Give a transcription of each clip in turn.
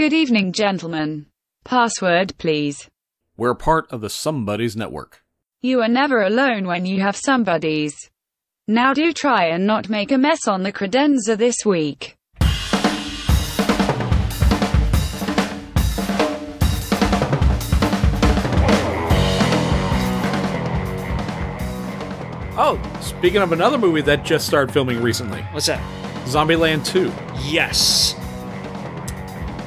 Good evening, gentlemen. Password, please. We're part of the Somebody's Network. You are never alone when you have somebody's. Now do try and not make a mess on the credenza this week. Oh, speaking of another movie that just started filming recently, What's that? Zombieland 2. Yes.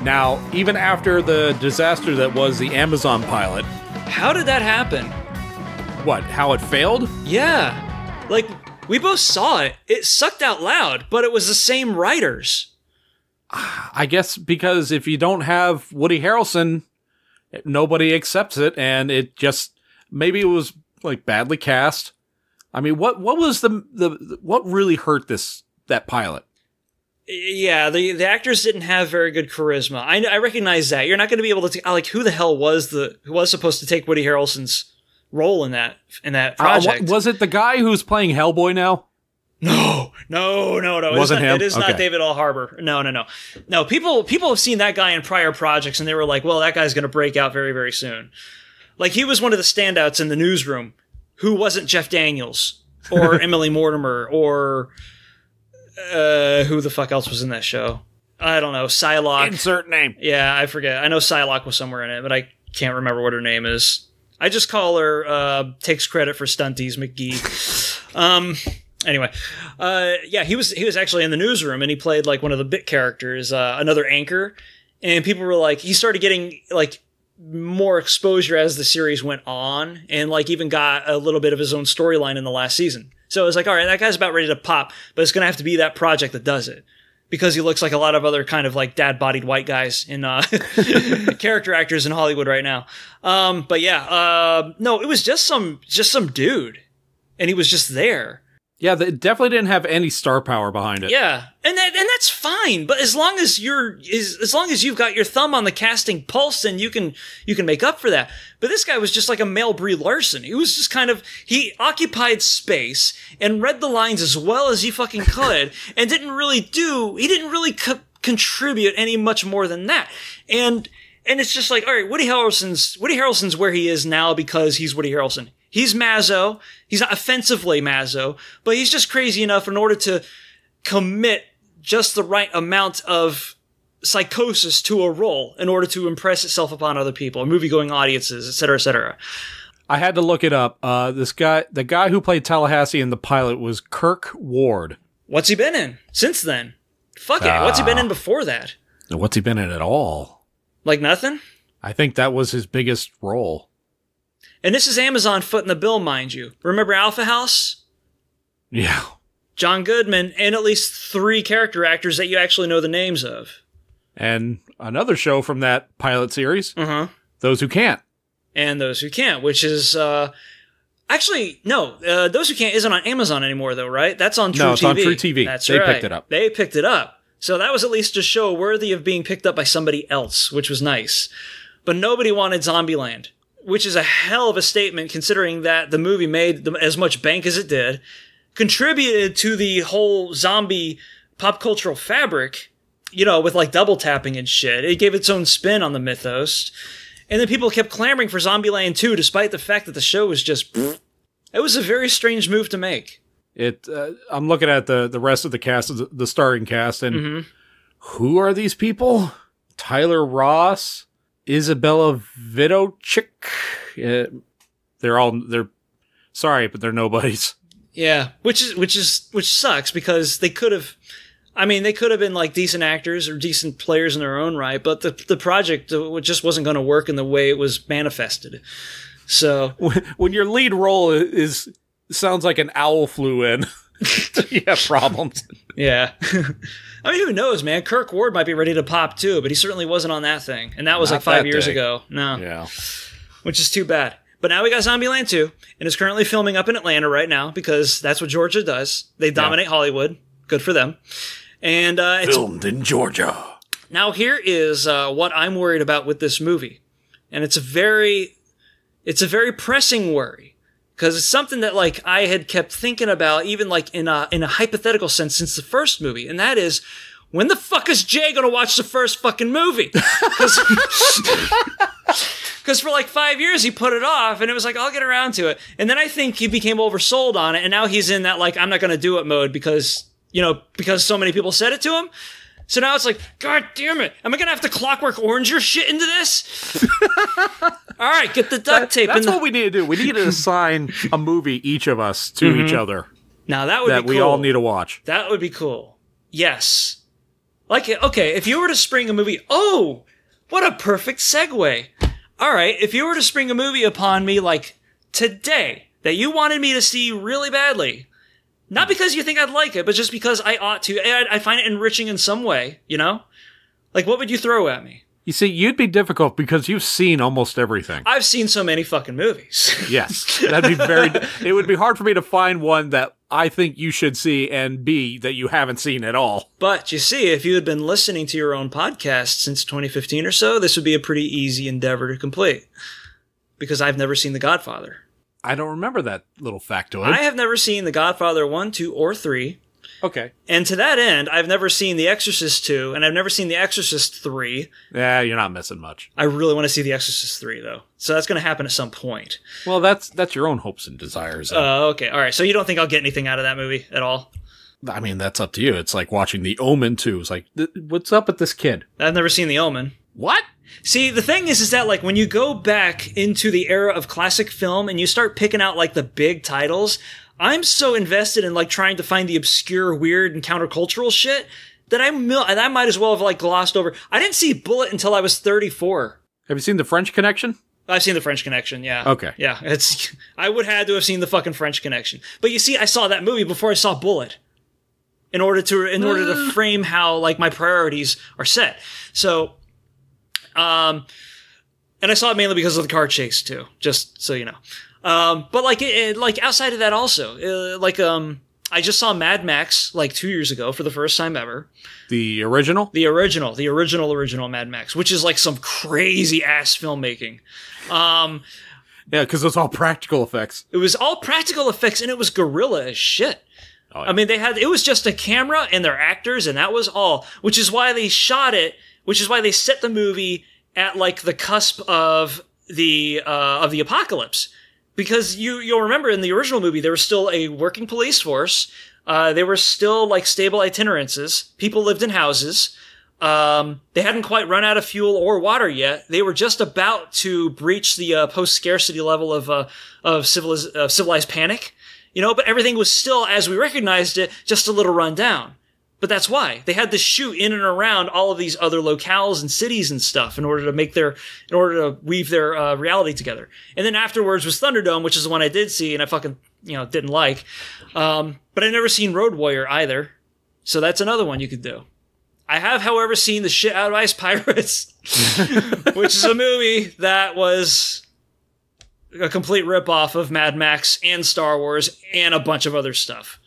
Now, even after the disaster that was the Amazon pilot, How did that happen? what, how it failed? Yeah. Like, we both saw it. It sucked out loud, but it was the same writers. I guess because if you don't have Woody Harrelson, nobody accepts it, and it just maybe it was like badly cast. I mean, what what was the the what really hurt this that pilot? Yeah, the the actors didn't have very good charisma. I, I recognize that. You're not going to be able to like who the hell was the who was supposed to take Woody Harrelson's role in that in that Uh, project? wa- was it the guy who's playing Hellboy now? No, no, no, no. Wasn't it's not, him? It is Okay. not David L. Harbour. No, no, no, no. People, people have seen that guy in prior projects, and they were like, "Well, that guy's going to break out very, very soon." Like he was one of the standouts in the newsroom, who wasn't Jeff Daniels or Emily Mortimer or uh, who the fuck else was in that show? I don't know. Psylocke. Insert name. Yeah, I forget. I know Psylocke was somewhere in it, but I can't remember what her name is. I just call her uh, takes credit for stunties McGee. um. Anyway, uh, yeah, he was he was actually in the newsroom and he played like one of the bit characters, uh, another anchor, and people were like, he started getting like more exposure as the series went on, and like even got a little bit of his own storyline in the last season. So it's like, all right, that guy's about ready to pop, but it's gonna have to be that project that does it because he looks like a lot of other kind of like dad bodied white guys in uh, character actors in Hollywood right now. Um, but yeah, uh, no, it was just some just some dude, and he was just there. Yeah, they definitely didn't have any star power behind it. Yeah, and that and that's fine. But as long as you're is as long as you've got your thumb on the casting pulse, then you can you can make up for that. But this guy was just like a male Brie Larson. He was just kind of he occupied space and read the lines as well as he fucking could, and didn't really do. He didn't really co- contribute any much more than that. And and it's just like all right, Woody Harrelson's Woody Harrelson's where he is now because he's Woody Harrelson. He's Mazzo. He's not offensively Mazzo, but he's just crazy enough in order to commit just the right amount of psychosis to a role in order to impress itself upon other people, movie going audiences, et cetera, et cetera. I had to look it up. Uh, this guy, the guy who played Tallahassee in the pilot was Kirk Ward. What's he been in since then? Fuck it. What's he been in before that? What's he been in at all? Like nothing? I think that was his biggest role. And this is Amazon foot in the bill, mind you. Remember Alpha House? Yeah. John Goodman, and at least three character actors that you actually know the names of. And another show from that pilot series, Uh huh. Those Who Can't. and those who can't, which is uh, actually no, uh, those who can't isn't on Amazon anymore though, right? That's on True No, it's TV. on True TV. That's They right. picked it up. They picked it up. So that was at least a show worthy of being picked up by somebody else, which was nice. But nobody wanted Zombieland, which is a hell of a statement considering that the movie made as much bank as it did, contributed to the whole zombie pop cultural fabric, you know, with like double tapping and shit. It gave its own spin on the mythos. And then people kept clamoring for Zombieland 2, despite the fact that the show was just. It was a very strange move to make. It. Uh, I'm looking at the the rest of the cast, the, the starring cast, and Mm-hmm. who are these people? Tyler Ross, Izabela Vidovic. Uh, they're all they're sorry, but they're nobodies. Yeah, which is which is which sucks because they could have. I mean, they could have been like decent actors or decent players in their own right, but the the project uh, just wasn't going to work in the way it was manifested. So When, when your lead role is sounds like an owl flew in, you have problems. yeah, I mean, who knows, man? Kirk Ward might be ready to pop too, but he certainly wasn't on that thing, and that was Not like five years day. ago. No, Yeah. which is too bad. But now we got Zombieland 2, and it's currently filming up in Atlanta right now because that's what Georgia does. They dominate Hollywood. Good for them. And uh, it's Filmed in Georgia. Now, here is uh, what I'm worried about with this movie, and it's a very, it's a very pressing worry because it's something that like I had kept thinking about, even like in a in a hypothetical sense since the first movie, and that is, when the fuck is Jay gonna watch the first fucking movie? Because for like five years he put it off, and it was like I'll get around to it. And then I think he became oversold on it, and now he's in that like I'm not gonna do it mode because you know because so many people said it to him. So now it's like, God damn it! Am I gonna have to clockwork orange your shit into this? All right, get the duct tape. That's what we need to do. We need to assign a movie each of us to each mm-hmm. other now that would that be we all need to watch. That would be cool. Yes. Like, okay, if you were to spring a movie, oh, what a perfect segue. All right, if you were to spring a movie upon me like today that you wanted me to see really badly, not because you think I'd like it, but just because I ought to, I, I find it enriching in some way, you know? Like, what would you throw at me? You see, you'd be difficult because you've seen almost everything. I've seen so many fucking movies. Yes, that'd be very. it would be hard for me to find one that I think you should see, and B that you haven't seen at all. But you see, if you had been listening to your own podcast since 2015 or so, this would be a pretty easy endeavor to complete. Because I've never seen The Godfather. I don't remember that little factoid. I have never seen The Godfather 1, 2, or 3. okay. And to that end, I've never seen The Exorcist 2, and I've never seen The Exorcist 3. Yeah, you're not missing much. I really want to see The Exorcist 3, though. So that's going to happen at some point. Well, that's that's your own hopes and desires. Uh, okay, all right. So you don't think I'll get anything out of that movie at all? I mean, that's up to you. It's like watching The Omen 2. It's like, th- what's up with this kid? I've never seen The Omen. What? See, the thing is, is that like when you go back into the era of classic film and you start picking out like the big titles, I'm so invested in like trying to find the obscure, weird, and countercultural shit that I mil- and I might as well have like glossed over. I didn't see Bullitt until I was 34. Have you seen The French Connection? I've seen the French Connection, yeah. Okay. Yeah, it's I would had to have seen the fucking French Connection. But you see, I saw that movie before I saw Bullitt. In order to in order to uh. frame how like my priorities are set. So um and I saw it mainly because of the car chase too, just so you know. Um but like it, it- like outside of that also, uh, like um I just saw Mad Max like 2 years ago for the first time ever. The original? The original, the original original Mad Max, which is like some crazy ass filmmaking. Um Yeah, because it's all practical effects. It was all practical effects and it was guerrilla as shit. Oh, yeah. I mean, they had, it was just a camera and their actors and that was all, which is why they shot it, which is why they set the movie at like the cusp of the, uh, of the apocalypse. Because you, you'll remember in the original movie, there was still a working police force. Uh, they were still like stable itinerances. People lived in houses. Um, they hadn't quite run out of fuel or water yet. They were just about to breach the uh, post scarcity level of uh, of civiliz- civilized panic, you know. But everything was still, as we recognized it, just a little run down. But that's why they had to shoot in and around all of these other locales and cities and stuff in order to make their, in order to weave their uh, reality together. And then afterwards was Thunderdome, which is the one I did see and I fucking you know didn't like. Um, but I never seen Road Warrior either, so that's another one you could do. I have, however, seen the shit out of Ice Pirates, which is a movie that was a complete ripoff of Mad Max and Star Wars and a bunch of other stuff.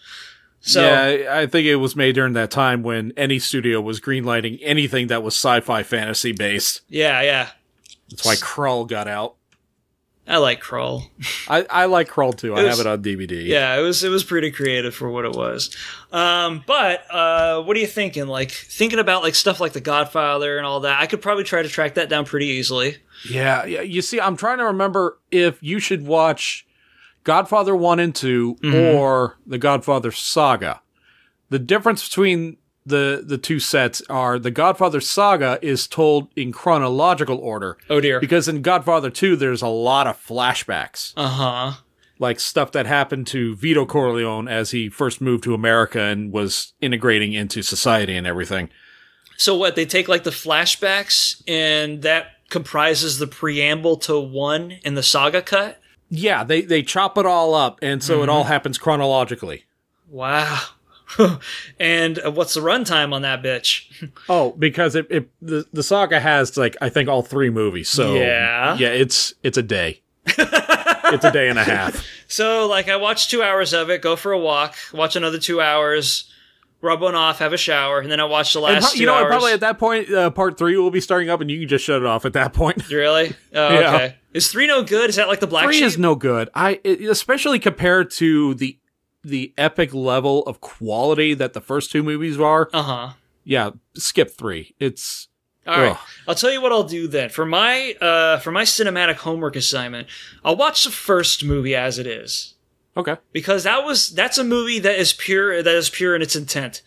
So yeah, I think it was made during that time when any studio was greenlighting anything that was sci-fi fantasy based. yeah, yeah. That's why Krull got out. I like Krull. I, I like Krull too. I was- have it on DVD. Yeah, it was it was pretty creative for what it was. Um, but uh, what are you thinking? Like thinking about like stuff like The Godfather and all that. I could probably try to track that down pretty easily. Yeah, yeah. You see, I'm trying to remember if you should watch Godfather 1 and 2 Mm-hmm. or the Godfather Saga. The difference between the the two sets are the Godfather Saga is told in chronological order Oh dear. because in Godfather 2 there's a lot of flashbacks, Uh huh. like stuff that happened to Vito Corleone as he first moved to America and was integrating into society and everything. So what? They take like the flashbacks and that comprises the preamble to one in the saga cut. Yeah, they they chop it all up and so it all happens chronologically. Wow. and uh, what's the runtime on that bitch? Oh, because it, it the the saga has like I think all three movies. So Yeah. yeah, it's it's a day. it's a day and a half. So like I watch two hours of it, go for a walk, watch another two hours, rub one off, have a shower, and then I watch the last two you know, hours. probably at that point, uh, part three will be starting up, and you can just shut it off at that point. Really? Oh, Yeah. okay. Is three no good? Is that like the black three sheep? is no good. I it, especially compared to the the epic level of quality that the first two movies are. uh huh. yeah, skip three. It's All right. I'll tell you what I'll do then. For my uh for my cinematic homework assignment, I'll watch the first movie as it is. Okay. Because that was that's a movie that is pure that is pure in its intent.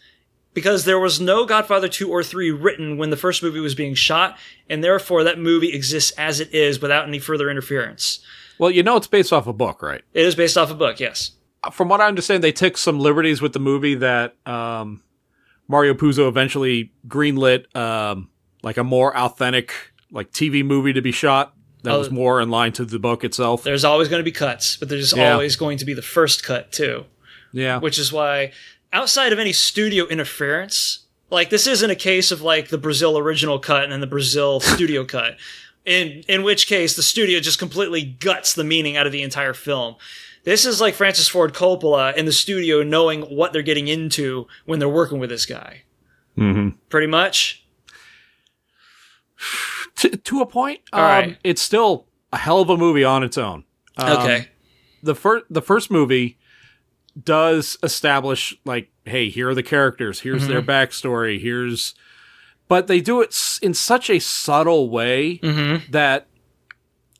Because there was no Godfather 2 or 3 written when the first movie was being shot, and therefore that movie exists as it is without any further interference. Well, you know it's based off a book, right? It is based off a book, yes. From what I understand, they took some liberties with the movie that um, Mario Puzo eventually greenlit, um, like a more authentic, like TV movie to be shot that Oh. was more in line to the book itself. There's always going to be cuts, but there's Yeah. always going to be the first cut too. Yeah, which is why outside of any studio interference like this isn't a case of like the brazil original cut and then the brazil studio cut in in which case the studio just completely guts the meaning out of the entire film this is like francis ford coppola in the studio knowing what they're getting into when they're working with this guy Mhm. pretty much to, to a point. Um, right. it's still a hell of a movie on its own. Um, okay the first the first movie does establish like hey here are the characters here's their Mm-hmm. backstory here's but they do it in such a subtle way mm-hmm that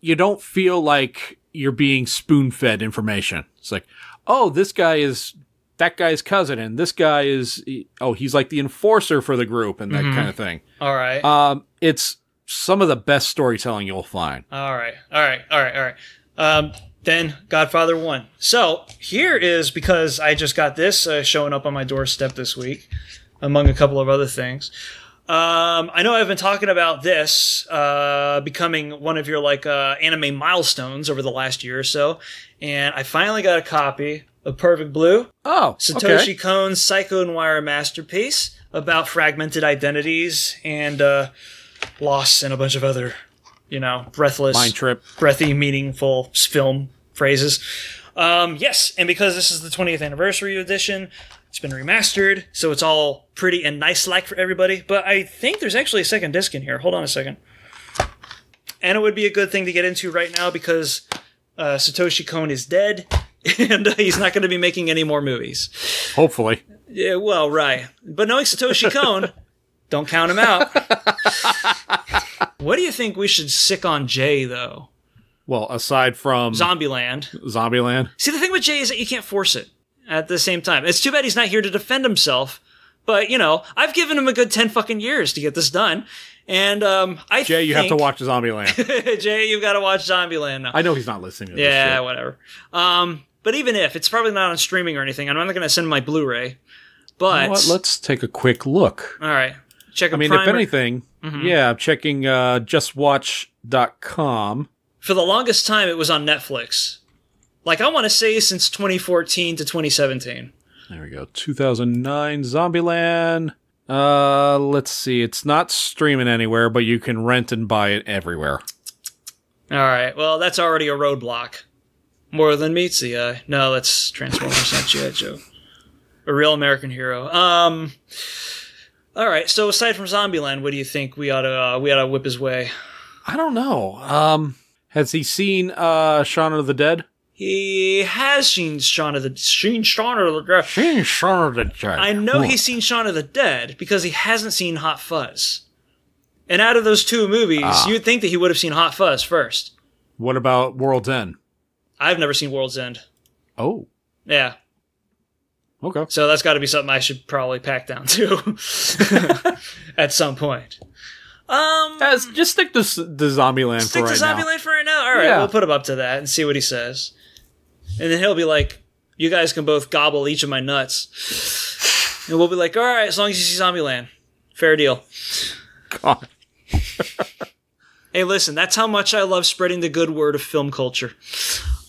you don't feel like you're being spoon-fed information it's like oh this guy is that guy's cousin and this guy is oh he's like the enforcer for the group and that Mhm. kind of thing all right um it's some of the best storytelling you'll find All right, all right, all right, all right. Um, then Godfather One. So here is because I just got this uh, showing up on my doorstep this week, among a couple of other things. Um, I know I've been talking about this uh, becoming one of your like uh, anime milestones over the last year or so, and I finally got a copy of Perfect Blue, oh Satoshi okay. Kon's Psycho Noir masterpiece about fragmented identities and uh, loss and a bunch of other, you know, breathless, mind trip breathy, meaningful film phrases. Um, yes, and because this is the 20th anniversary edition, it's been remastered, so it's all pretty and nice like for everybody. But I think there's actually a second disc in here. Hold on a second. And it would be a good thing to get into right now because uh, Satoshi Kon is dead, and uh, he's not going to be making any more movies. hopefully Yeah, well, right. But knowing Satoshi Kon, don't count him out. what do you think we should sick on Jay, though? Well, aside from Zombieland. Zombieland, See, the thing with Jay is that you can't force it at the same time. It's too bad he's not here to defend himself. But, you know, I've given him a good 10 fucking years to get this done. And um, I Jay, you have to watch Zombieland. Jay, you've got to watch Zombieland now. I know he's not listening to this yeah, whatever. Um, but even if, it's probably not on streaming or anything. I'm not going to send my Blu-ray. But, You know what? Let's take a quick look. all right. Check I mean, if anything, yeah, I'm checking uh, justwatch.com. for the longest time it was on Netflix. Like I want to say since 2014 to 2017. There we go. 2009 Zombieland. Uh, let's see. It's not streaming anywhere, but you can rent and buy it everywhere. All right. Well, that's already a roadblock. More than meets the eye. No, that's Transformers, not G.I. Joe. A real American hero. Um. All right. So aside from Zombieland, what do you think we ought to uh, we ought to whip his way? I don't know. Um, has he seen uh, Shaun of the Dead? He has seen Shaun of the seen Shaun of the Dead. Seen Shaun of the Dead. I know he's seen Shaun of the Dead because he hasn't seen Hot Fuzz. And out of those two movies, you'd think that he would have seen Hot Fuzz first. What about World's End? I've never seen World's End. Oh, Yeah, okay. so that's got to be something I should probably pack down too at some point. Um, As, just stick to, s- to Zombieland stick for to right now. Zombieland for right now. All right, Yeah. we'll put him up to that and see what he says, and then he'll be like, "You guys can both gobble each of my nuts," and we'll be like, "All right, as long as you see Zombieland, fair deal." God. Hey, listen, that's how much I love spreading the good word of film culture.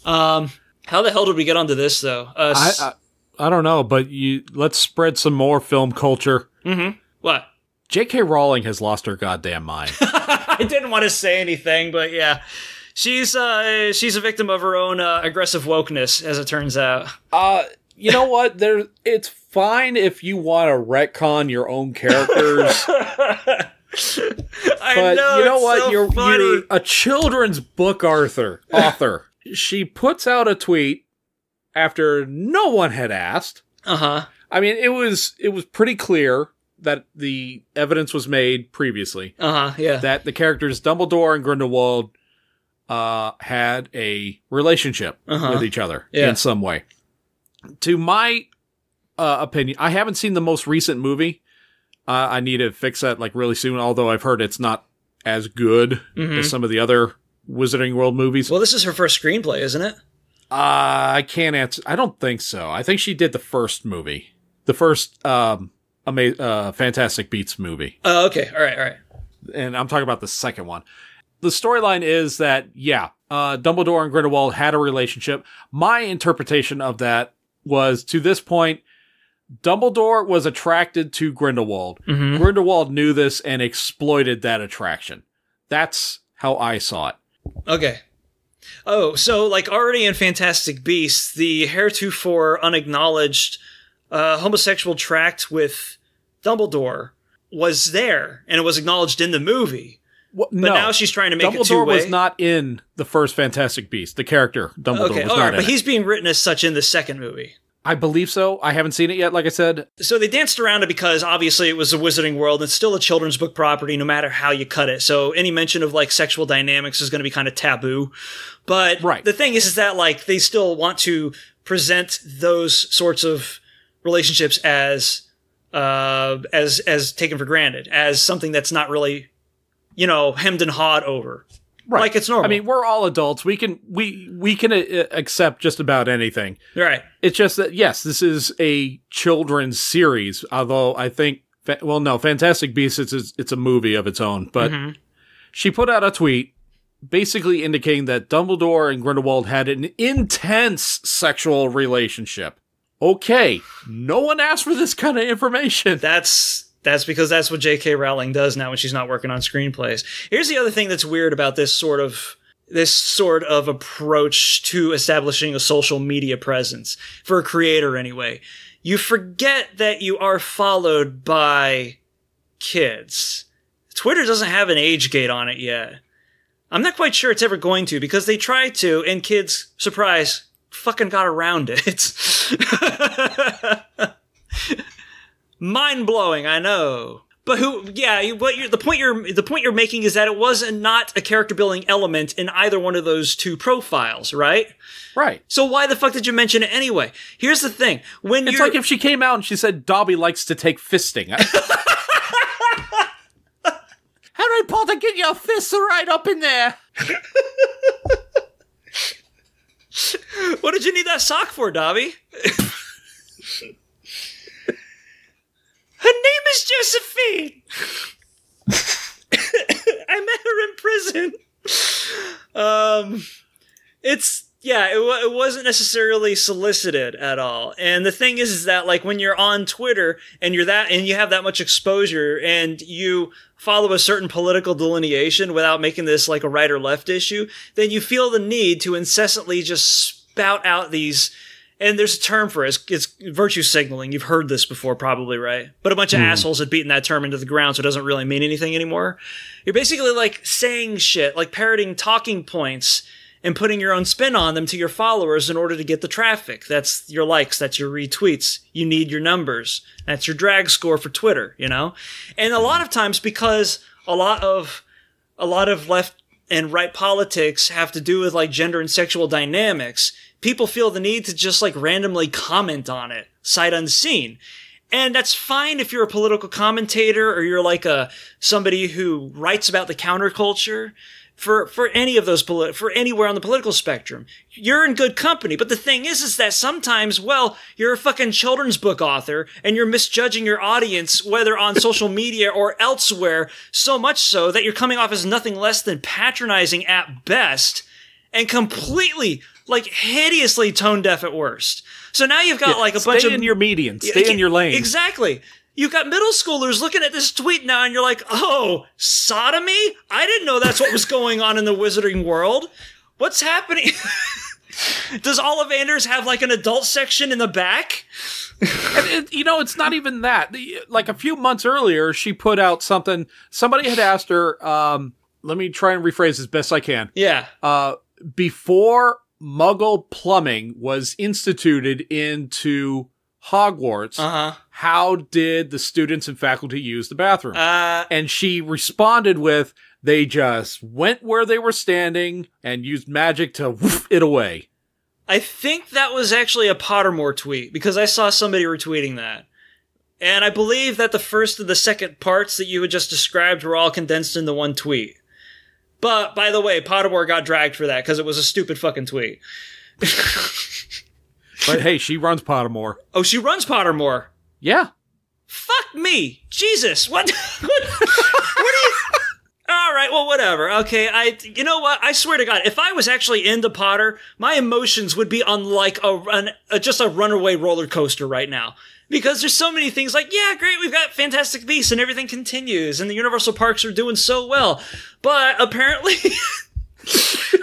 Um, how the hell did we get onto this though? Uh, I, s- I I don't know, but you let's spread some more film culture. what? J.K. Rowling has lost her goddamn mind. I didn't want to say anything, but yeah, she's uh, she's a victim of her own uh, aggressive wokeness, as it turns out. uh, you know what? There, it's fine if you want to retcon your own characters, I but know, you know it's what? so you're funny. you're a children's book author. Author. she puts out a tweet after no one had asked. Uh huh. I mean, it was it was pretty clear that the evidence was made previously Uh huh. Yeah. that the characters Dumbledore and Grindelwald uh, had a relationship Uh-huh. with each other Yeah. in some way. To my uh, opinion, I haven't seen the most recent movie. Uh, I need to fix that like really soon. Although I've heard it's not as good Mhm. as some of the other Wizarding World movies. Well, this is her first screenplay, isn't it? Uh, I can't answer. I don't think so. I think she did the first movie, the first um, ama- uh, Fantastic Beasts movie, Oh, okay. All right. All right. and I'm talking about the second one. The storyline is that yeah, uh, Dumbledore and Grindelwald had a relationship. My interpretation of that was to this point, Dumbledore was attracted to Grindelwald. Mhm. Grindelwald knew this and exploited that attraction. That's how I saw it. Okay. Oh, so like already in Fantastic Beasts, the heretofore unacknowledged uh, homosexual tract with Dumbledore was there, and it was acknowledged in the movie. Wha- But no. now she's trying to make it Dumbledore way. was not in the first Fantastic Beast. The character Dumbledore okay, was not right, in but it. he's being written as such in the second movie. I believe so. I haven't seen it yet. Like I said, So they danced around it because obviously it was a Wizarding World. It's still a children's book property, no matter how you cut it. So any mention of like sexual dynamics is going to be kind of taboo. But Right. the thing is, is that like they still want to present those sorts of relationships as uh, as as taken for granted, as something that's not really, you know, hemmed and hawed over. Right? Like it's normal. I mean, we're all adults. We can we we can uh, accept just about anything. right? It's just that yes, this is a children's series. Although I think, well, no, Fantastic Beasts it's a, it's a movie of its own. But Mhm. she put out a tweet basically indicating that Dumbledore and Grindelwald had an intense sexual relationship. Okay, no one asked for this kind of information. That's that's because that's what J.K. Rowling does now when she's not working on screenplays. Here's the other thing that's weird about this sort of this sort of approach to establishing a social media presence for a creator anyway. You forget that you are followed by kids. Twitter doesn't have an age gate on it yet. I'm not quite sure it's ever going to because they tried to and kids surprise fucking got around it. mind blowing. I know. But who? Yeah, you- what you're, the point you're the point you're making is that it was not a character building element in either one of those two profiles, right? Right. So why the fuck did you mention it anyway? Here's the thing: when It's like if she came out and she said Dobby likes to take fisting. Harry Potter, get your fists right up in there. what did you need that sock for, Dobby? Her name is Josephine. I met her in prison. Um, it's yeah, it, it wasn't necessarily solicited at all. And the thing is, is that like when you're on Twitter and you're that and you have that much exposure and you follow a certain political delineation without making this like a right or left issue, then you feel the need to incessantly just spout out these. And there's a term for it. It's, it's virtue signaling. You've heard this before, probably, right? But a bunch of hmm. assholes had beaten that term into the ground, so it doesn't really mean anything anymore. You're basically like saying shit, like parroting talking points and putting your own spin on them to your followers in order to get the traffic. That's your likes, that's your retweets. You need your numbers. That's your drag score for Twitter, you know? And a hmm. lot of times because a lot of a lot of left and right politics have to do with like gender and sexual dynamics, people feel the need to just like randomly comment on it, sight unseen. And that's fine if you're a political commentator or you're like a somebody who writes about the counterculture for for any of those polit- for anywhere on the political spectrum. You're in good company, but the thing is is that sometimes, well, you're a fucking children's book author and you're misjudging your audience whether on social media or elsewhere so much so that you're coming off as nothing less than patronizing at best and completely like hideously tone deaf at worst. So now you've got like a bunch of in your median. Stay in your lane. Exactly. You've got middle schoolers looking at this tweet now and you're like, oh, sodomy? I didn't know that's what was going on in the wizarding world. What's happening? Does Ollivanders have like an adult section in the back? And it, you know, it's not even that. Like a few months earlier, she put out something. Somebody had asked her. Um, let me try and rephrase as best I can. Yeah. Uh, before Muggle plumbing was instituted into Hogwarts, Uh huh. how did the students and faculty use the bathroom? Uh, and she responded with, they just went where they were standing and used magic to woof it away. I think that was actually a Pottermore tweet because I saw somebody retweeting that. And I believe that the first and the second parts that you had just described were all condensed into one tweet. But by the way, Pottermore got dragged for that because it was a stupid fucking tweet. But hey, she runs Pottermore. Oh, she runs Pottermore. Yeah. Fuck me, Jesus! What? what, what are you? All right, well, whatever. Okay, I. You know what? I swear to God, if I was actually into Potter, my emotions would be unlike a, an, a uh, just a runaway roller coaster right now. Because there's so many things like, yeah, great, we've got Fantastic Beasts and everything continues, and the Universal Parks are doing so well. But apparently.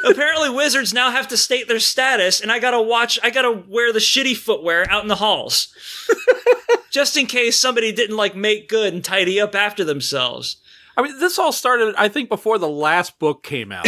Apparently, wizards now have to state their status, and I gotta watch. I gotta wear the shitty footwear out in the halls, just in case somebody didn't like make good and tidy up after themselves. I mean, this all started, I think, before the last book came out.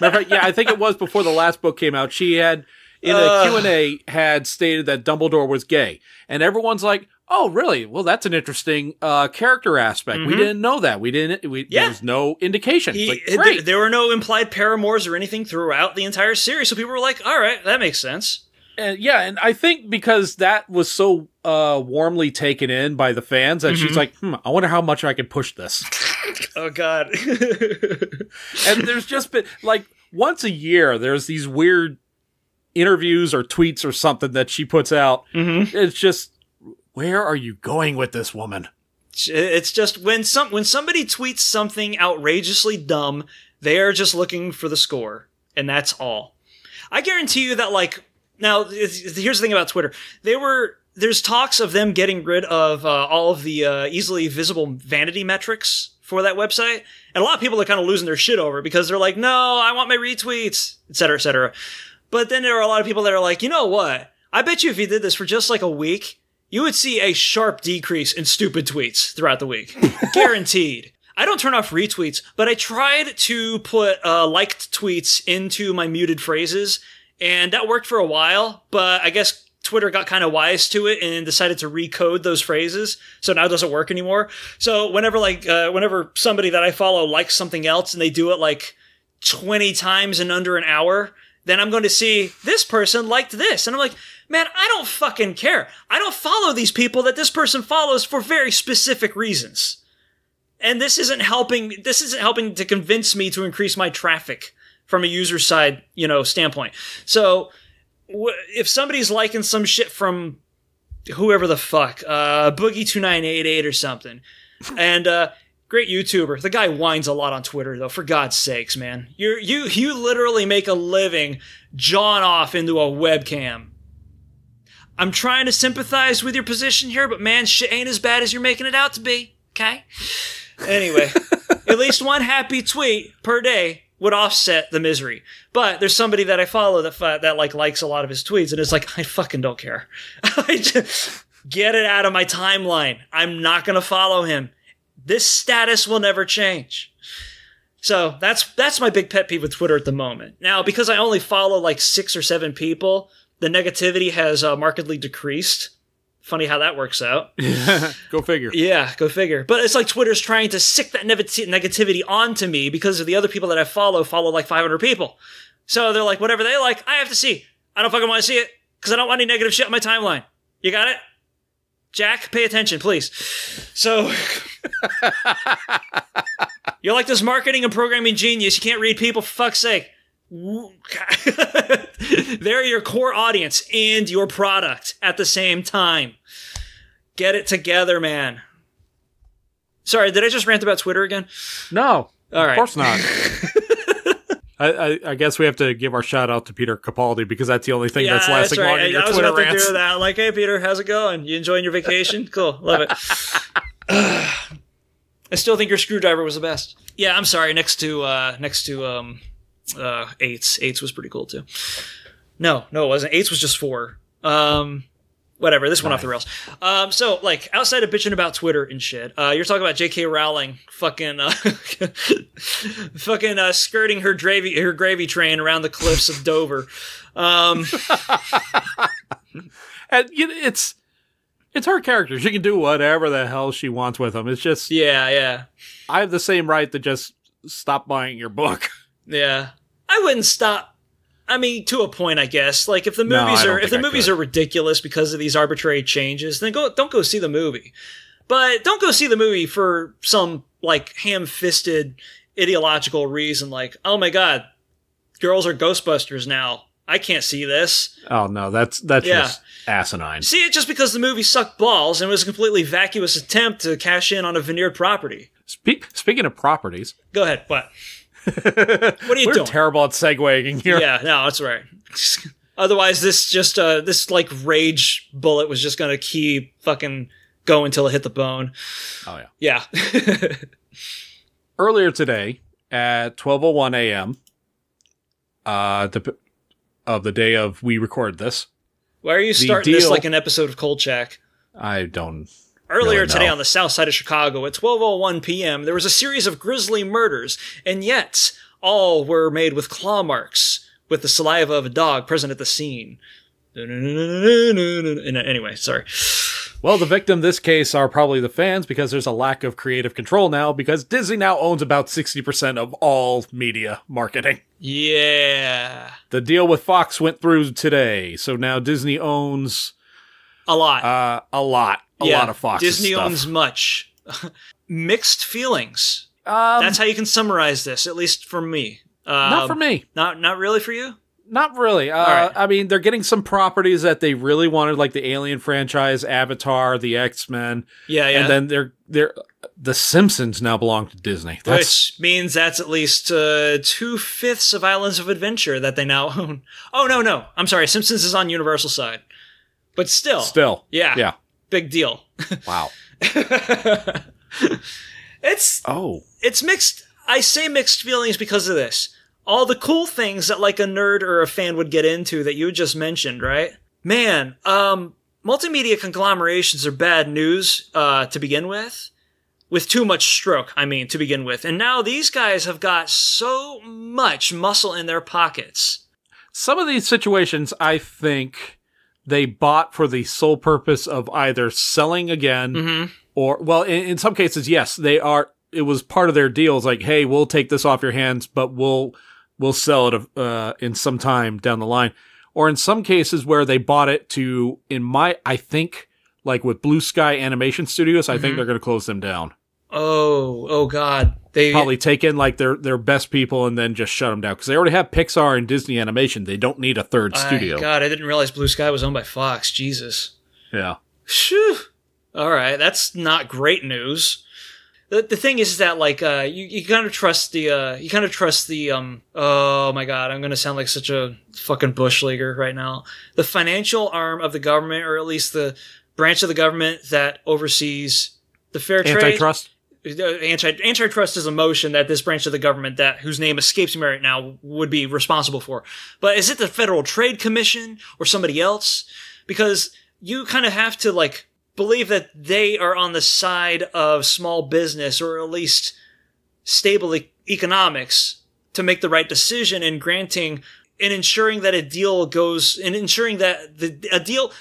Matter of fact, yeah, I think it was before the last book came out. She had, in a Uh. Q&A, had stated that Dumbledore was gay. And everyone's like, oh, really? Well, that's an interesting uh, character aspect. We Mhm. didn't know that. We didn't, we, Yeah. there was no indication. He, like, there, great. there were no implied paramours or anything throughout the entire series, so people were like, "All right, that makes sense." And yeah, and I think because that was so uh, warmly taken in by the fans that Mm-hmm. she's like, hmm, I wonder how much I can push this. Oh God. and there's just been like once a year there's these weird interviews or tweets or something that she puts out Mhm. it's just where are you going with this woman It's just when some when somebody tweets something outrageously dumb, they are just looking for the score, and that's all. I guarantee you that like now here's the thing about Twitter. They were there's talks of them getting rid of uh, all of the uh, easily visible vanity metrics for that website, and a lot of people are kind of losing their shit over it because they're like, no, I want my retweets, et cetera, et cetera. But then there are a lot of people that are like, you know what? I bet you if you did this for just like a week, you would see a sharp decrease in stupid tweets throughout the week. Guaranteed. I don't turn off retweets, but I tried to put uh, liked tweets into my muted phrases, and that worked for a while, but I guess Twitter got kind of wise to it and decided to recode those phrases, so now it doesn't work anymore. So whenever like uh, whenever somebody that I follow likes something else and they do it like 20 times in under an hour, then I'm going to see this person liked this. And I'm like, man, I don't fucking care. I don't follow these people that this person follows for very specific reasons. And this isn't helping, this isn't helping to convince me to increase my traffic from a user side, you know, standpoint. So if somebody's liking some shit from whoever the fuck, uh, Boogie2988 or something, and, uh, great YouTuber. The guy whines a lot on Twitter, though. For God's sakes, man, you you you literally make a living jawing off into a webcam. I'm trying to sympathize with your position here, but man, shit ain't as bad as you're making it out to be. Okay. Anyway, at least one happy tweet per day would offset the misery. But there's somebody that I follow that that like likes a lot of his tweets, and it's like I fucking don't care. I just get it out of my timeline. I'm not gonna follow him. This status will never change. So that's that's my big pet peeve with Twitter at the moment. Now, because I only follow like six or seven people, the negativity has uh, markedly decreased. Funny how that works out. go figure Yeah, go figure. But it's like Twitter's trying to sick that negati- negativity onto me because of the other people that I follow follow like 500 people. So they're like, whatever they like, I have to see. I don't fucking want to see it because I don't want any negative shit on my timeline. You got it? Jack, pay attention, please. So, you're like this marketing and programming genius. You can't read people, for fuck's sake. They're your core audience and your product at the same time. Get it together, man. Sorry, did I just rant about Twitter again? no All right. of course not I, I, I guess we have to give our shout out to Peter Capaldi because that's the only thing that's lasting right. longer I, your I was Twitter about rants. to do that. Like, hey, Peter, how's it going? You enjoying your vacation? cool, love it. I still think your screwdriver was the best. Yeah, I'm sorry. Next to uh, next to um, uh, eights, eights was pretty cool too. No, no, it wasn't. Eights was just four. Um, whatever. This went off the rails. Um, so like outside of bitching about Twitter and shit, uh, you're talking about J.K. Rowling fucking uh, fucking uh, skirting her gravy her gravy train around the cliffs of Dover. Um, and you know, it's It's her character. She can do whatever the hell she wants with them. It's just Yeah, yeah, I have the same right to just stop buying your book. yeah. I wouldn't stop. I mean, to a point, I guess. Like if the movies don't are if the I movies could. are ridiculous because of these arbitrary changes, then go don't go see the movie. But don't go see the movie for some like ham-fisted ideological reason like, "Oh my god, girls are ghostbusters now. I can't see this." Oh no, that's that's Yeah. just asinine. See it just because the movie sucked balls and was a completely vacuous attempt to cash in on a veneered property. Spe- speaking of properties, Go ahead. What? What are you we're doing? terrible at segueing here. Yeah, no, that's right. Otherwise, this just uh, this like rage bullet was just gonna keep fucking go until it hit the bone. Oh yeah. Yeah, Earlier today at 12:01 a.m. uh the, of the day of we record this. why are you starting this like an episode of Kolchak? I don't Earlier Really, today on the south side of Chicago at 12:01 p.m., there was a series of grisly murders, and yet all were made with claw marks with the saliva of a dog present at the scene. Anyway, sorry. Well, the victim in this case are probably the fans because there's a lack of creative control now because Disney now owns about 60% of all media marketing. Yeah, The deal with Fox went through today, so now Disney owns a lot. uh, a lot, a yeah, lot of Fox. Disney stuff. owns much. Mixed feelings. Um, That's how you can summarize this, at least for me. Um, not for me. Not not really for you. Not really. Uh, right. I mean, they're getting some properties that they really wanted, like the Alien franchise, Avatar, the X Men, Yeah, yeah. and then they're they're the Simpsons now belong to Disney. That's Which means that's at least uh, two fifths of Islands of Adventure that they now own. Oh no, no, I'm sorry. Simpsons is on Universal side, but still, still, yeah, yeah. Big deal. Wow. it's Oh, it's mixed. I say mixed feelings because of this. All the cool things that like a nerd or a fan would get into that you just mentioned, right? Man, um, multimedia conglomerations are bad news uh, to begin with. With too much stroke, I mean, to begin with. And now these guys have got so much muscle in their pockets. some of these situations, I think they bought for the sole purpose of either selling again Mm-hmm. or, well, in, in some cases, yes, they are. It was part of their deals, like, hey, we'll take this off your hands, but we'll we'll sell it uh, in some time down the line. Or in some cases where they bought it to, in my, I think, like with Blue Sky Animation Studios, I think Mhm. they're going to close them down. Oh, oh God. They Probably take in like their their best people and then just shut them down because they already have Pixar and Disney Animation. They don't need a third I- studio. God, I didn't realize Blue Sky was owned by Fox. Jesus. Yeah. Phew. All right, that's not great news. The, the thing is that like uh, you you kind of trust the uh, you kind of trust the um oh my god I'm gonna sound like such a fucking bush leaguer right now the financial arm of the government or at least the branch of the government that oversees the fair trade Antitrust. Anti antitrust is a motion that this branch of the government that whose name escapes me right now would be responsible for. But is it the Federal Trade Commission or somebody else? Because you kind of have to like believe that they are on the side of small business or at least stable e- economics to make the right decision in granting and ensuring that a deal goes and ensuring that the a deal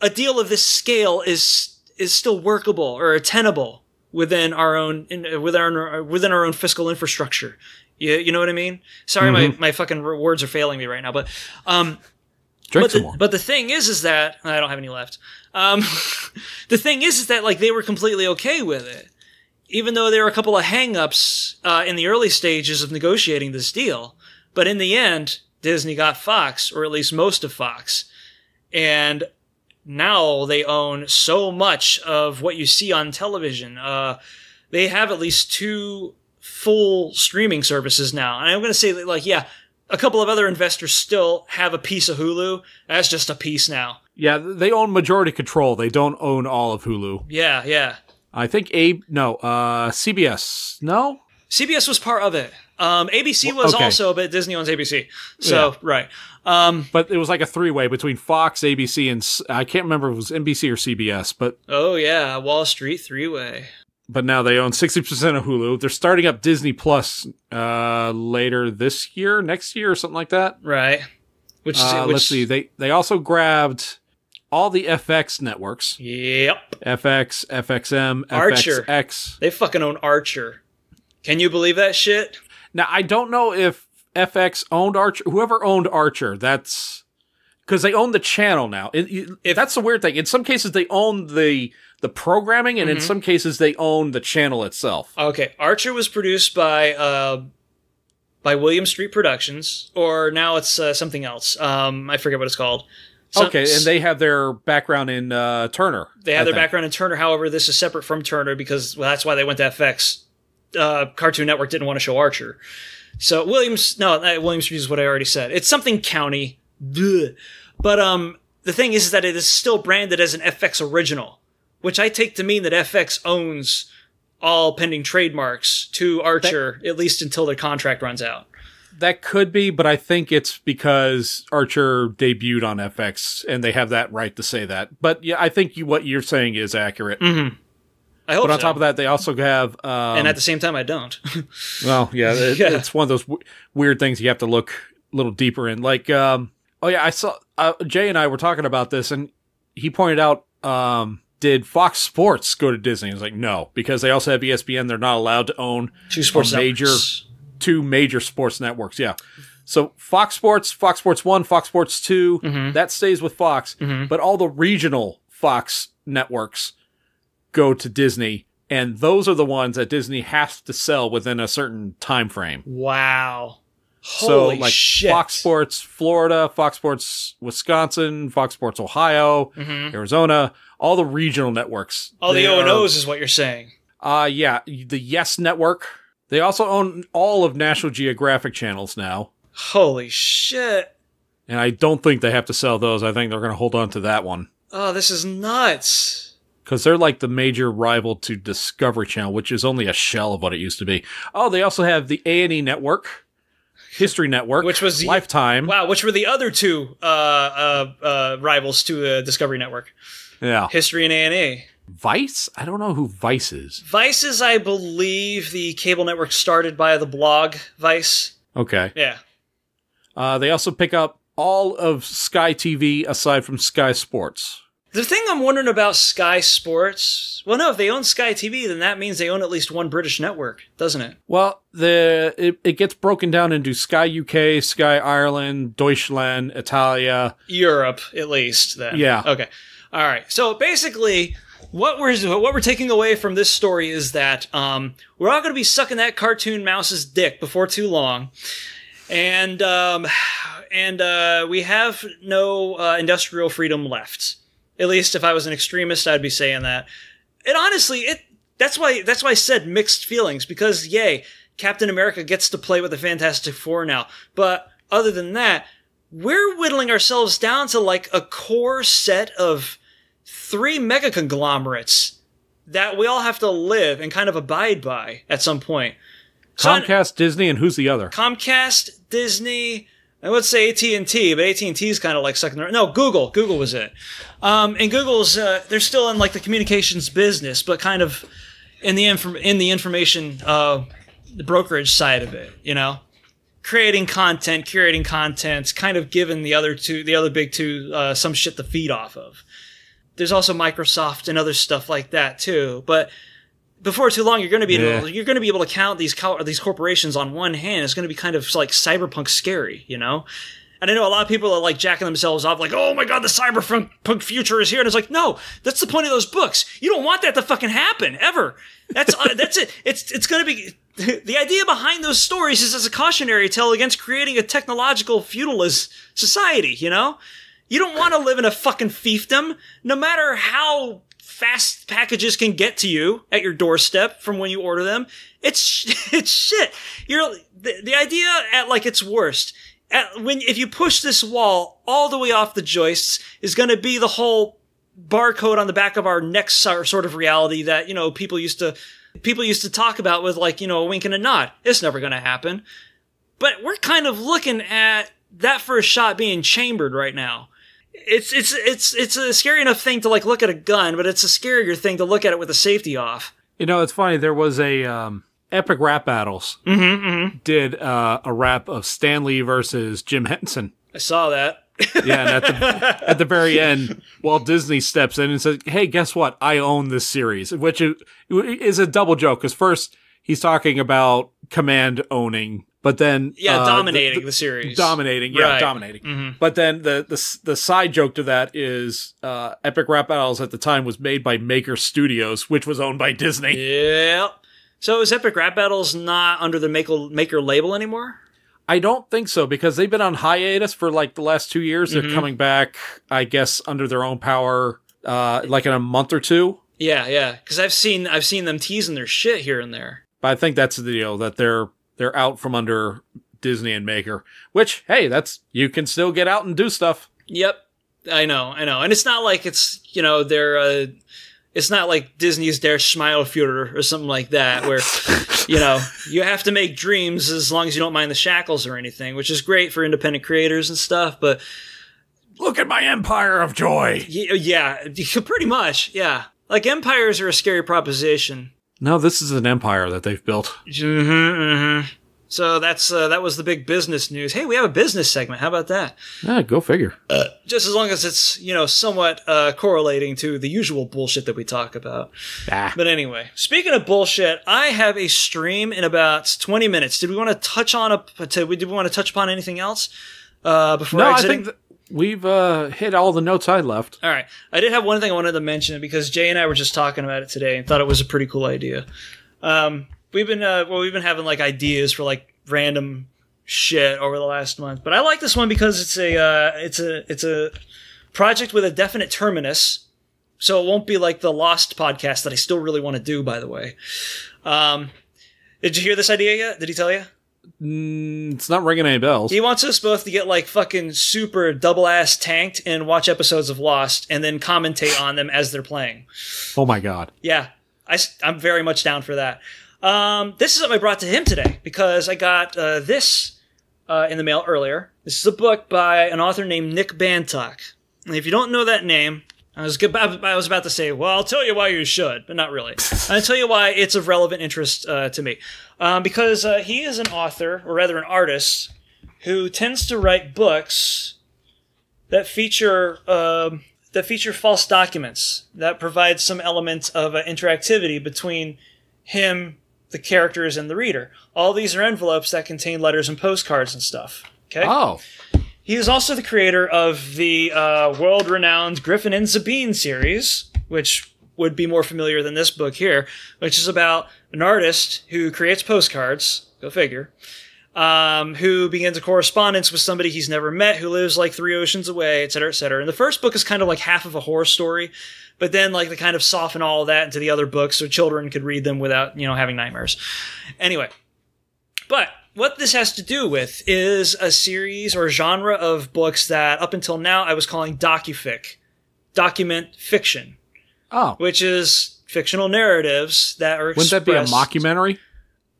a deal of this scale is is still workable or tenable within our own in, within our within our own fiscal infrastructure. You, you know what I mean? Sorry, my, my fucking words are failing me right now, but um, Drink but some the, more. but the thing is, is that I don't have any left. Um, the thing is, is that like they were completely okay with it, even though there were a couple of hangups uh, in the early stages of negotiating this deal. But in the end, Disney got Fox, or at least most of Fox, and now they own so much of what you see on television. Uh, they have at least two full streaming services now, and I'm going to say that, like, yeah, a couple of other investors still have a piece of Hulu. That's just a piece now. Yeah, they own majority control. They don't own all of Hulu. Yeah, yeah. I think Abe. No, uh, CBS. No. CBS was part of it. Um, ABC was okay. also, but Disney owns ABC. So right. Um, But it was like a three way between Fox, ABC, and I can't remember if it was NBC or CBS. But oh yeah, Wall Street three way. but now they own sixty percent of Hulu. They're starting up Disney Plus uh, later this year, next year, or something like that. Right. Which, Uh, which let's see. They they also grabbed all the FX networks. Yep. FX, FXM, Archer. FXX. They fucking own Archer. Can you believe that shit? Now I don't know if FX owned Archer. Whoever owned Archer, that's because they own the channel now. It- you- If- that's the weird thing. In some cases, they own the the programming, and in some cases, they own the channel itself. Okay, Archer was produced by uh, by William Street Productions, or now it's uh, something else. Um, I forget what it's called. Some- okay, and they have their background in uh, Turner. They have I their think. background in Turner. However, this is separate from Turner because well, that's why they went to FX. Uh, Cartoon Network didn't want to show Archer. So Williams, no, uh, Williams is what I already said. It's something county, but um, the thing is that it is still branded as an FX original, which I take to mean that FX owns all pending trademarks to Archer at least until their contract runs out. That could be, but I think it's because Archer debuted on FX, and they have that right to say that. But yeah, I think you, what you're saying is accurate. I hope. But on so. top of that, they also have. Um, and at the same time, I don't. well, yeah, it, Yeah. it's one of those w- weird things you have to look a little deeper in. Like, um, oh yeah, I saw uh, Jay and I were talking about this, and he pointed out, um, did Fox Sports go to Disney? I was like, no, because they also have ESPN. They're not allowed to own Two sports major networks. two major sports networks. Yeah. So Fox Sports, Fox Sports 1, Fox Sports 2, Mm-hmm. that stays with Fox, but all the regional Fox networks go to Disney and those are the ones that Disney has to sell within a certain time frame. Wow. so Holy like shit. Fox Sports Florida, Fox Sports Wisconsin, Fox Sports Ohio, Arizona, all the regional networks. All the O and O's is what you're saying. Uh yeah, the Yes Network. They also own all of National Geographic channels now. Holy shit. And I don't think they have to sell those. I think they're going to hold on to that one Oh, this is nuts. Because they're like the major rival to Discovery Channel, which is only a shell of what it used to be. Oh, they also have the A and E Network, History Network, Which was the- Lifetime. Wow, which were the other two uh, uh, uh, rivals to the Discovery Network? Yeah, History and A&E. Vice. I don't know who Vice is. Vice is, I believe, the cable network started by the blog Vice. Okay. Yeah. Uh, they also pick up all of Sky TV aside from Sky Sports. The thing I'm wondering about Sky Sports, well, no, if they own Sky TV, then that means they own at least one British network, doesn't it? Well, the it, it gets broken down into Sky UK, Sky Ireland, Deutschland, Italia. Europe, at least. Then. Yeah. Okay. All right. So basically, what we're what we're taking away from this story is that um, we're all going to be sucking that cartoon mouse's dick before too long, and um, and uh, we have no uh, industrial freedom left. At least, if I was an extremist, I'd be saying that. And honestly, it that's why that's why I said mixed feelings because yay, Captain America gets to play with the Fantastic Four now. But other than that, we're whittling ourselves down to like a core set of three mega conglomerates that we all have to live and kind of abide by at some point. So Comcast, Disney, and who's the other? Comcast, Disney, I would say AT and T, but AT and T is kind of like second. No, Google. Google was it. Um, and Google's uh, they're still in like the communications business, but kind of in the inform in the information uh, the brokerage side of it. You know, creating content, curating content, kind of giving the other two, the other big two, uh, some shit to feed off of. There's also Microsoft and other stuff like that too, but before too long, you're going to be Yeah. able, you're going to be able to count these co- these corporations on one hand. It's going to be kind of like cyberpunk scary, you know. And I know a lot of people are like jacking themselves off, like, "Oh my god, the cyberpunk future is here," and it's like, no, that's the point of those books. You don't want that to fucking happen ever. That's uh, that's it. It's it's going to be the idea behind those stories is as a cautionary tale against creating a technological feudalist society. You know, you don't want to live in a fucking fiefdom, no matter how fast packages can get to you at your doorstep from when you order them. It's it's shit. You're the, the idea at like its worst. When if you push this wall all the way off the joists is going to be the whole barcode on the back of our next sort of reality that you know people used to people used to talk about with like you know a wink and a nod. It's never going to happen. But we're kind of looking at that first shot being chambered right now it's it's it's it's a scary enough thing to like look at a gun, but it's a scarier thing to look at it with the safety off. You know, it's funny. There was a um, epic rap battles. Mm-hmm, Did uh, a rap of Stan Lee versus Jim Henson. I saw that. Yeah, and at the at the very end, Walt Disney steps in and says, "Hey, guess what? I own this series," which is, is a double joke. Because first he's talking about Command owning, but then Yeah, uh, dominating the- the, series. dominating, yeah, Right. dominating. Mhm. But then the, the the side joke to that is uh, Epic Rap Battles at the time was made by Maker Studios, which was owned by Disney. Yeah. So is Epic Rap Battles not under the Maker, Maker label anymore? I don't think so because they've been on hiatus for like the last two years. They're Mhm. coming back, I guess, under their own power, uh, like in a month or two. Yeah, yeah. Because I've seen I've seen them teasing their shit here and there. But I think that's the deal that they're they're out from under Disney and Maker. Which, hey, that's you can still get out and do stuff. Yep, I know, I know. And it's not like it's you know they're uh, it's not like Disney's Der Schmeilfuhrer or something like that where you know you have to make dreams as long as you don't mind the shackles or anything, which is great for independent creators and stuff. But Look at my empire of joy. y- yeah, pretty much, yeah. Like empires are a scary proposition. No, this is an empire that they've built. Mm-hmm, mm-hmm. So that's uh, that was the big business news. Hey, we have a business segment. How about that? Yeah, go figure. Just as long as it's you know somewhat uh, correlating to the usual bullshit that we talk about. Ah. But anyway, speaking of bullshit, I have a stream in about twenty minutes. Did we want to touch on a? Did we did we want to touch upon anything else uh, before No, I think we've uh, hit all the notes I left. All right. I did have one thing I wanted to mention because Jay and I were just talking about it today and thought it was a pretty cool idea. Um, we've been uh, well, we've been having like ideas for like random shit over the last month, but I like this one because it's a uh, it's a it's a project with a definite terminus, so it won't be like the Lost podcast that I still really want to do. By the way, um, did you hear this idea yet? Did he tell you? Mm, it's not ringing any bells. He wants us both to get like fucking super double ass tanked and watch episodes of Lost and then commentate on them as they're playing. Oh my god. Yeah, I, am very much down for that. Um, this is something I brought to him today because I got uh, this uh, in the mail earlier. This is a book by an author named Nick Bantock. And if you don't know that name, I was I was about to say, well, I'll tell you why you should, but not really. I'll tell you why it's of relevant interest uh, to me. Um, because uh, he is an author, or rather an artist, who tends to write books that feature um, that feature false documents that provide some element of uh, interactivity between him, the characters, and the reader. All these are envelopes that contain letters and postcards and stuff. Okay. Oh, He is also the creator of the uh, world-renowned Griffin and Sabine series, which would be more familiar than this book here, which is about an artist who creates postcards. Go figure. Um, who begins a correspondence with somebody he's never met, who lives like three oceans away, et cetera, et cetera. And the first book is kind of like half of a horror story, but then like they kind of soften all that into the other books so children could read them without, you know, having nightmares. Anyway, but what this has to do with is a series or genre of books that up until now I was calling docufic, document fiction, oh. which is fictional narratives that are Wouldn't that be a mockumentary?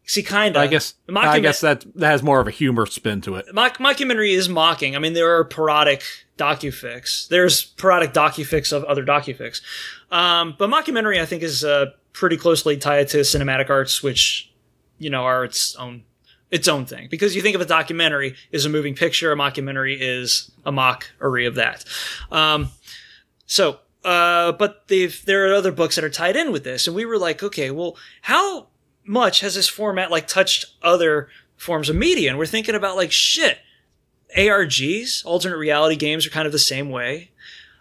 See, kind of. I guess. Mockument- I guess that that has more of a humor spin to it. Mock- mockumentary is mocking. I mean, there are parodic docufics. There's parodic docufics of other docufics. Um, but mockumentary, I think, is uh, pretty closely tied to cinematic arts, which you know are its own its own thing. Because you think of a documentary is a moving picture, a mockumentary is a mockery of that. Um, so, uh, but they've, there are other books that are tied in with this, and we were like, okay, well, how much has this format like touched other forms of media? And we're thinking about like shit. ARGs, alternate reality games, are kind of the same way.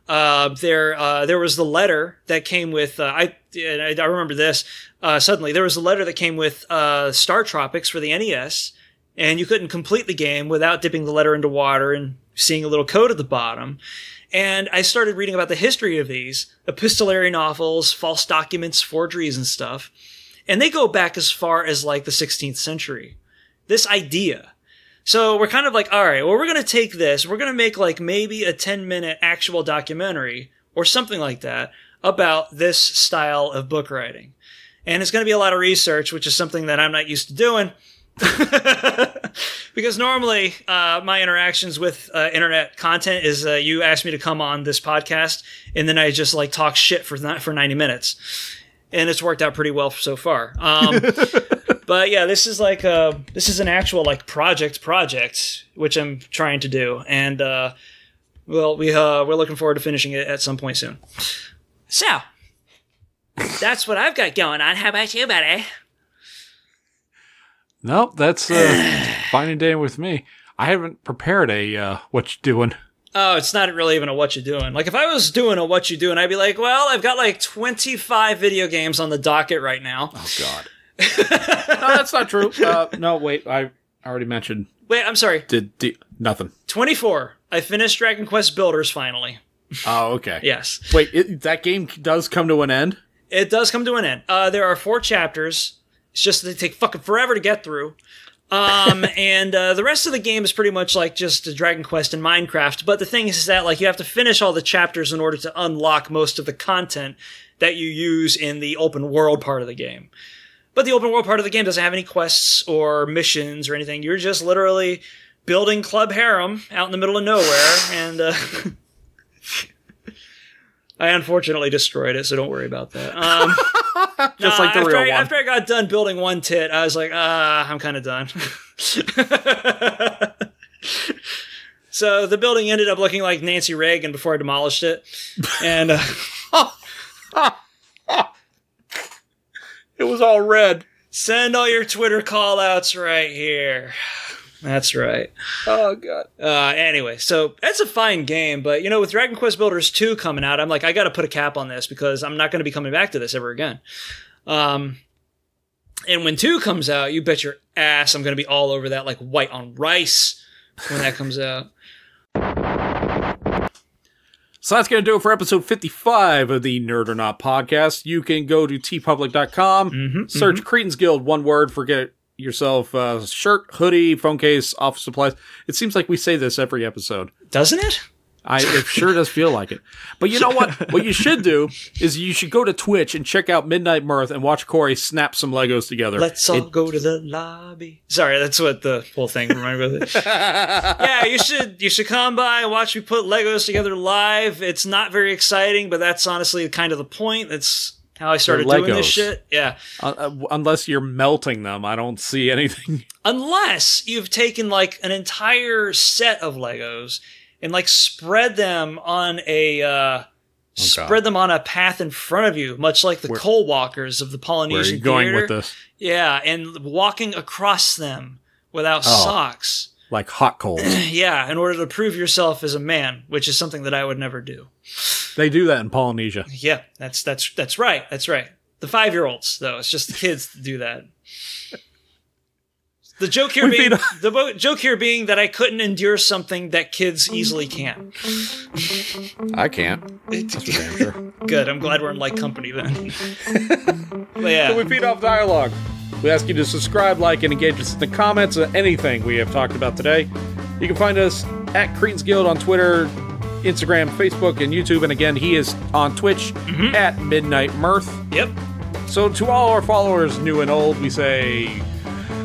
Uh, there, uh, there was the letter that came with. Uh, I, I I remember this. Uh, suddenly, there was a letter that came with uh, Star Tropics for the NES, and you couldn't complete the game without dipping the letter into water and seeing a little code at the bottom. And I started reading about the history of these epistolary novels, false documents, forgeries, and stuff. And they go back as far as like the 16th century. This idea. So we're kind of like, all right, well, we're going to take this. We're going to make like maybe a 10 minute actual documentary or something like that about this style of book writing. And it's going to be a lot of research, which is something that I'm not used to doing. because normally uh, my interactions with uh, internet content is uh, you ask me to come on this podcast and then I just like talk shit for for 90 minutes. And it's worked out pretty well so far. Um, but yeah, this is like a, this is an actual like project project which I'm trying to do. And uh, Well, we uh, we're looking forward to finishing it at some point soon. So that's what I've got going on. How about you, buddy? Nope, that's uh, fine and dandy with me. I haven't prepared a uh, what you doing. Oh, it's not really even a what you doing. Like if I was doing a what you doing, I'd be like, well, I've got like 25 video games on the docket right now. Oh God. no, that's not true. Uh, no, wait. I already mentioned. Wait, I'm sorry. Did, did nothing? 24. I finished Dragon Quest Builders finally. Oh, okay. Yes. Wait, it, that game does come to an end. It does come to an end. Uh, there are four chapters. It's just they take fucking forever to get through. Um, and uh, the rest of the game is pretty much like just a Dragon Quest and Minecraft. But the thing is that like you have to finish all the chapters in order to unlock most of the content that you use in the open world part of the game. But the open world part of the game doesn't have any quests or missions or anything. You're just literally building Club Harem out in the middle of nowhere, and uh, I unfortunately destroyed it, so don't worry about that. Um, Just nah, like the after real I, one. After I got done building one tit, I was like, ah, I'm kind of done. so the building ended up looking like Nancy Reagan before I demolished it, and uh, It was all red. send all your Twitter callouts right here. That's right. Oh God. Uh, anyway, so that's a fine game, but you know, with Dragon Quest Builders 2 coming out, I'm like, I got to put a cap on this because I'm not going to be coming back to this ever again. Um, and when 2 comes out, you bet your ass I'm going to be all over that like white on rice when that comes out. So that's going to do it for episode 55 of the Nerd or Not podcast. You can go to teepublic.com, Mm-hmm, search Cretins Guild, one word, forget yourself a shirt, hoodie, phone case, office supplies. It seems like we say this every episode. Doesn't it? I it sure does feel like it. But you know what? What you should do is you should go to Twitch and check out Midnight Mirth and watch Corey snap some Legos together. Let's all It- go to the lobby. Sorry, that's what the whole thing reminded me of. Yeah, you should you should come by and watch me put Legos together live. It's not very exciting, but that's honestly kind of the point. That's how I started doing this shit. Yeah. uh, unless you're melting them, I don't see anything. Unless you've taken like an entire set of Legos and like spread them on a uh spread them on a path in front of you, much like the coal walkers of the Polynesian Where are you going theater. with this? Yeah, and walking across them without Oh. socks. Like hot coals. Yeah, in order to prove yourself as a man, which is something that I would never do. they do that in Polynesia. Yeah, that's that's that's right. That's right. The five year olds, though, it's just the kids that do that. The joke here We being the bo- joke here being that I couldn't endure something that kids easily can. I can't. That's for damn sure. Good. I'm glad we're in like company then. but yeah, So we feed off dialogue. We ask you to subscribe, like, and engage us in the comments of anything we have talked about today. You can find us at Cretins Guild on Twitter, Instagram, Facebook, and YouTube. And again, he is on Twitch mm-hmm. at Midnight Mirth. yep. So to all our followers, new and old, we say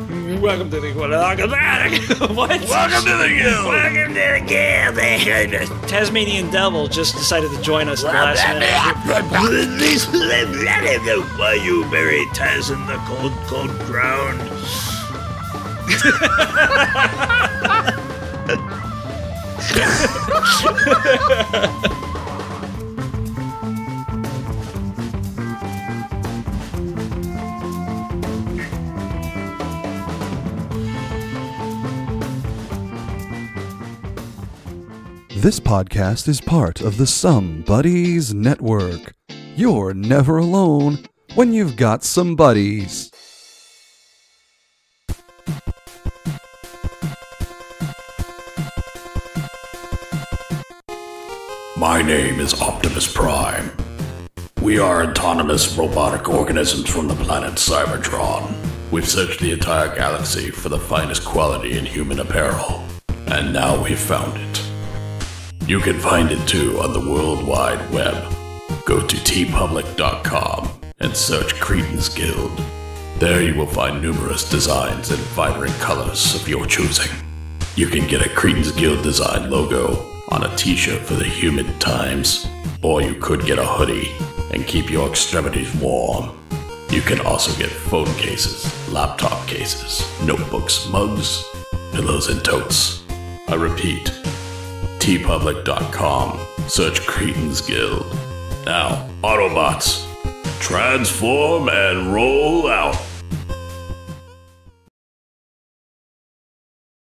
Welcome to the welcome what? Welcome to the guild. Welcome to the guild. Tasmanian Devil just decided to join us at the last minute. Why you bury Taz in the cold, cold ground? This podcast is part of the Some Buddies Network. You're never alone when you've got some buddies. My name is Optimus Prime. We are autonomous robotic organisms from the planet Cybertron. We've searched the entire galaxy for the finest quality in human apparel, and now we've found it. You can find it too on the World Wide Web. Go to teepublic.com and search Cretins Guild. There you will find numerous designs in vibrant colors of your choosing. You can get a Cretins Guild design logo on a t-shirt for the humid times, or you could get a hoodie and keep your extremities warm. You can also get phone cases, laptop cases, notebooks, mugs, pillows, and totes. I repeat, teepublic.com. Search Cretin's Guild. Now, Autobots, transform and roll out.